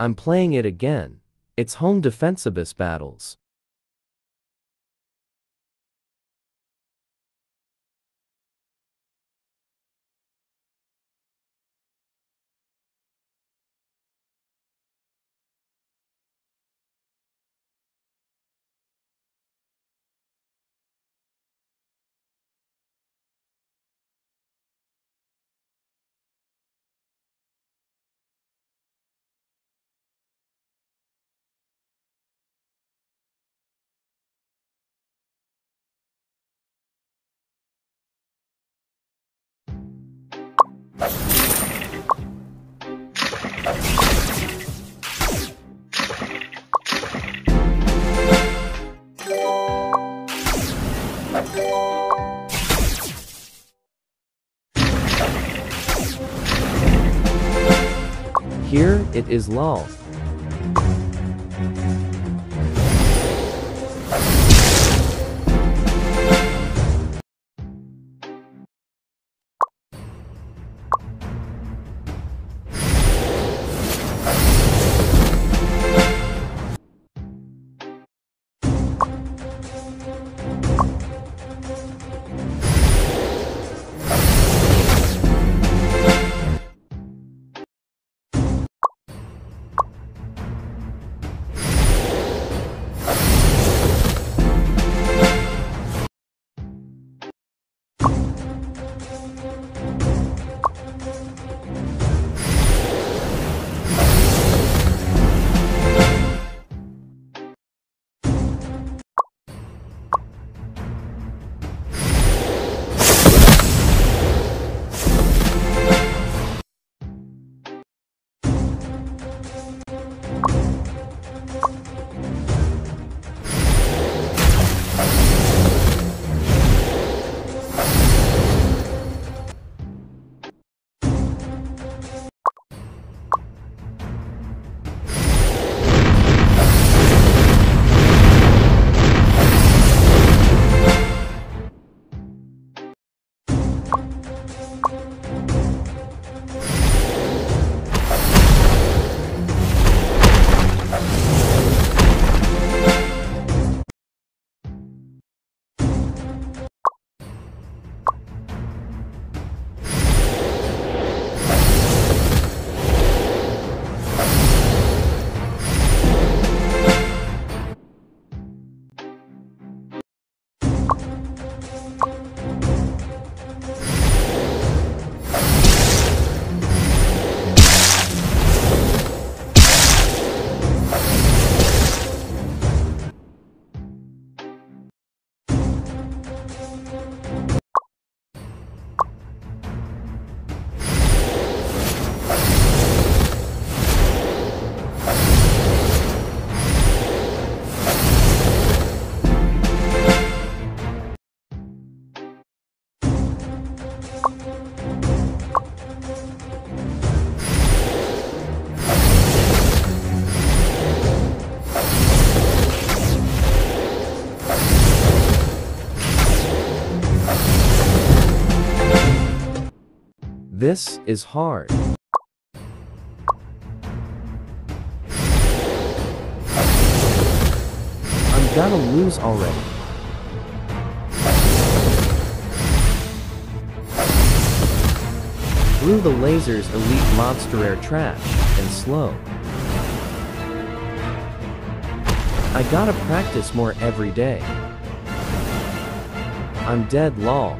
I'm playing it again. It's home defense boss battles. Here, it is lol. This is hard. I'm gonna lose already. Through the lasers elite monster air trash and slow. I gotta practice more every day. I'm dead lol.